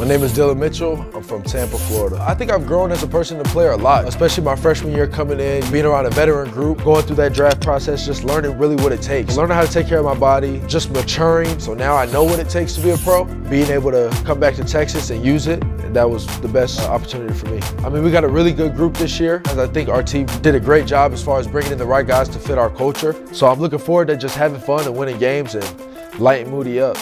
My name is Dillon Mitchell. I'm from Tampa, Florida. I think I've grown as a person and player a lot, especially my freshman year coming in, being around a veteran group, going through that draft process, just learning really what it takes. Learning how to take care of my body, just maturing. So now I know what it takes to be a pro. Being able to come back to Texas and use it, that was the best opportunity for me. I mean, we got a really good group this year, as I think our team did a great job as far as bringing in the right guys to fit our culture. So I'm looking forward to just having fun and winning games and lighting Moody up.